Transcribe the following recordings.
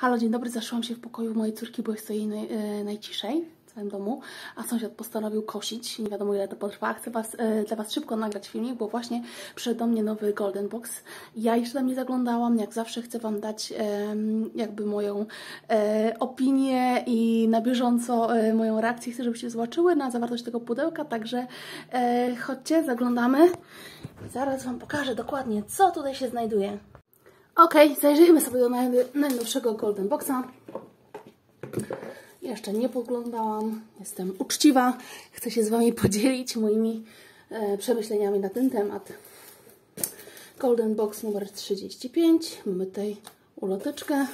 Halo, dzień dobry. Zaszłam się w pokoju mojej córki, bo jest to jej naj, e, najciszej w całym domu, a sąsiad postanowił kosić. Nie wiadomo ile to potrwa. Chcę was, e, dla Was szybko nagrać filmik, bo właśnie przyszedł do mnie nowy Golden Box. Ja jeszcze tam nie zaglądałam. Jak zawsze chcę Wam dać e, jakby moją e, opinię i na bieżąco e, moją reakcję. Chcę, żebyście zobaczyły na zawartość tego pudełka, także e, chodźcie, zaglądamy. Zaraz Wam pokażę dokładnie, co tutaj się znajduje. Ok, zajrzyjmy sobie do naj, najnowszego Golden Boxa. Jeszcze nie poglądałam, jestem uczciwa. Chcę się z Wami podzielić moimi e, przemyśleniami na ten temat. Golden Box numer 35. Mamy tutaj uloteczkę.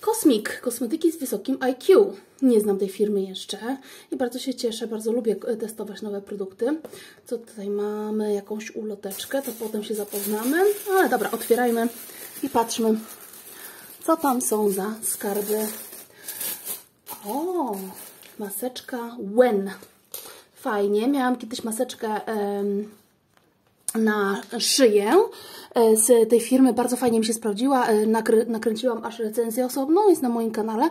Cosmic, kosmetyki z wysokim IQ. Nie znam tej firmy jeszcze i bardzo się cieszę, bardzo lubię testować nowe produkty. Co tutaj mamy? Jakąś uloteczkę, to potem się zapoznamy. Ale dobra, otwierajmy i patrzmy, co tam są za skarby. O, maseczka Wen. Fajnie, miałam kiedyś maseczkę... na szyję z tej firmy. Bardzo fajnie mi się sprawdziła. Nakrę nakręciłam aż recenzję osobną, jest na moim kanale.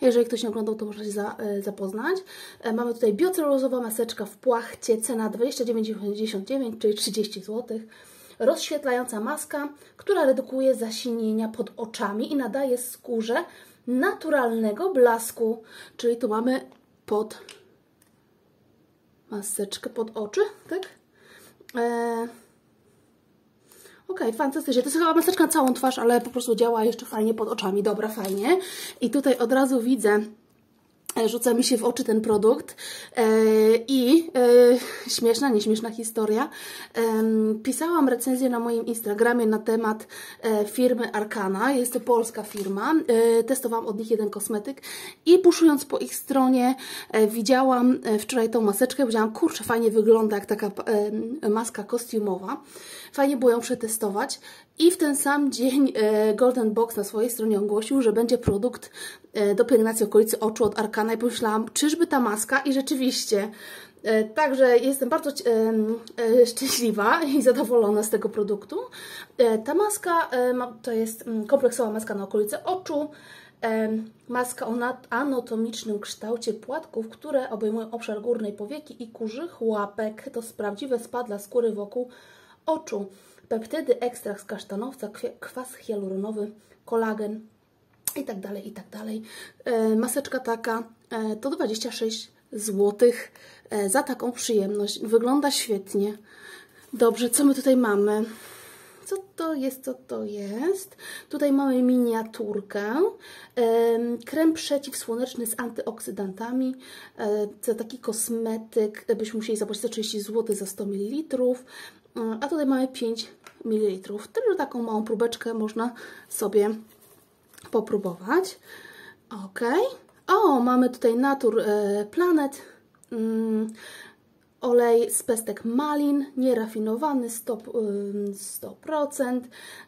Jeżeli ktoś nie oglądał, to może się za, zapoznać. Mamy tutaj biocelulozowa maseczka w płachcie, cena 29,99, czyli 30 zł. Rozświetlająca maska, która redukuje zasinienia pod oczami i nadaje skórze naturalnego blasku. Czyli tu mamy pod maseczkę pod oczy, tak? Eee... Ok, fantastycznie. To jest chyba maseczka na całą twarz, ale po prostu działa jeszcze fajnie pod oczami. Dobra, fajnie. I tutaj od razu widzę rzuca mi się w oczy ten produkt e, i e, śmieszna, nieśmieszna historia. Pisałam recenzję na moim Instagramie na temat e, firmy Arkana. Jest to polska firma. Testowałam od nich jeden kosmetyk i puszując po ich stronie widziałam wczoraj tą maseczkę. Powiedziałam, kurczę, fajnie wygląda jak taka maska kostiumowa. Fajnie było ją przetestować i w ten sam dzień Golden Box na swojej stronie ogłosił, że będzie produkt do pielęgnacji okolicy oczu od Arkana i pomyślałam, czyżby ta maska? I rzeczywiście, także jestem bardzo szczęśliwa i zadowolona z tego produktu. Ta maska to jest kompleksowa maska na okolice oczu, maska o anatomicznym kształcie płatków, które obejmują obszar górnej powieki i kurzych łapek. To prawdziwe spa dla skóry wokół oczu. Peptydy, ekstrakt z kasztanowca, kwas hialuronowy, kolagen, i tak dalej, i tak dalej. Maseczka taka to 26 zł za taką przyjemność. Wygląda świetnie. Dobrze, co my tutaj mamy? Co to jest, co to jest? Tutaj mamy miniaturkę. Krem przeciwsłoneczny z antyoksydantami. Za taki kosmetyk byśmy musieli zapłacić 130 zł za 100 ml. A tutaj mamy 5 ml. Tylko taką małą próbeczkę można sobie popróbować. Ok. O, mamy tutaj Natur e, Planet. Mm, olej z pestek malin, nierafinowany, 100%. 100%.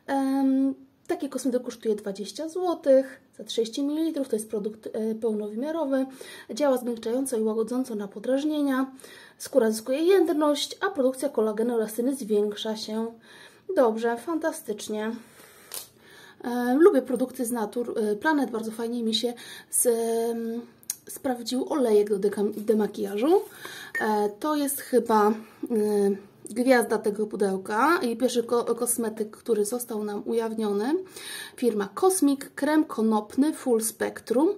Um, taki kosmetyk kosztuje 20 zł za 30 ml. To jest produkt e, pełnowymiarowy. Działa zmiękczająco i łagodząco na podrażnienia. Skóra zyskuje jędrność, a produkcja kolagenu elastyny zwiększa się. Dobrze, fantastycznie. E, lubię produkty z Natur Planet, bardzo fajnie mi się z, sprawdził olejek do demakijażu. E, to jest chyba e, gwiazda tego pudełka i pierwszy ko kosmetyk, który został nam ujawniony. Firma Cosmic, krem konopny Full Spectrum,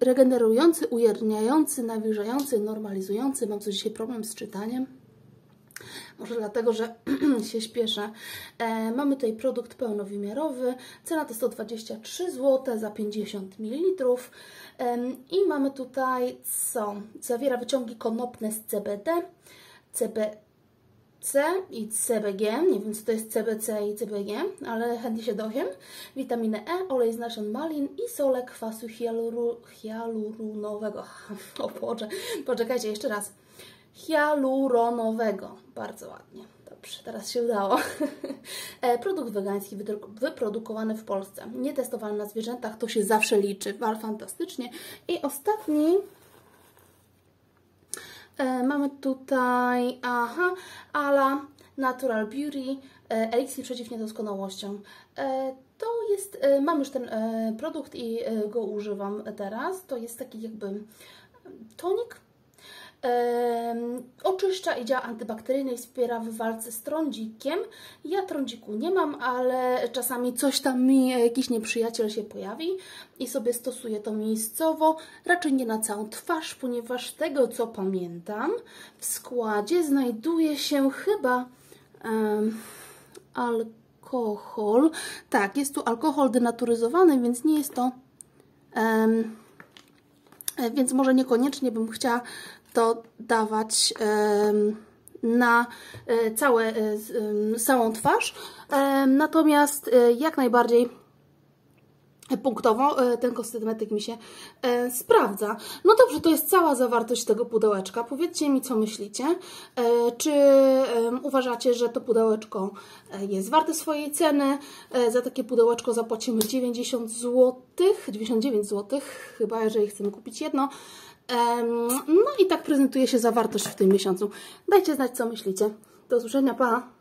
regenerujący, ujerniający, nawilżający, normalizujący. Mam coś dzisiaj problem z czytaniem. Może dlatego, że się śpieszę. E, mamy tutaj produkt pełnowymiarowy. Cena to 123 zł za 50 ml. E, I mamy tutaj co? Zawiera wyciągi konopne z CBD, CBC i CBG. Nie wiem, co to jest CBC i CBG, ale chętnie się dowiem. Witaminę E, olej z nasion malin i sole kwasu hialuru. O Boże, poczekajcie jeszcze raz hialuronowego. Bardzo ładnie. Dobrze, teraz się udało. E, produkt wegański wyprodukowany w Polsce. Nie testowany na zwierzętach, to się zawsze liczy. Fantastycznie. I ostatni mamy tutaj, aha, Ala Natural Beauty, e, eliksir przeciw niedoskonałościom. to jest, e, mam już ten e, produkt i e, go używam teraz. To jest taki jakby tonik. Oczyszcza i działa antybakteryjnie i wspiera w walce z trądzikiem. Ja trądziku nie mam, ale czasami coś tam mi, jakiś nieprzyjaciel się pojawi i sobie stosuję to miejscowo. Raczej nie na całą twarz, ponieważ z tego co pamiętam w składzie znajduje się chyba um, alkohol. Tak, jest tu alkohol denaturyzowany, więc nie jest to... Um, więc może niekoniecznie bym chciała to dawać na e, całe, e, całą twarz. Natomiast jak najbardziej punktowo e, ten kosmetyk mi się e, sprawdza. No dobrze, to jest cała zawartość tego pudełeczka. Powiedzcie mi, co myślicie. E, czy uważacie, że to pudełeczko jest warte swojej ceny? Za takie pudełeczko zapłacimy 90 zł, 99 zł, chyba jeżeli chcemy kupić jedno. No i tak prezentuje się zawartość w tym miesiącu. Dajcie znać, co myślicie. Do usłyszenia, pa!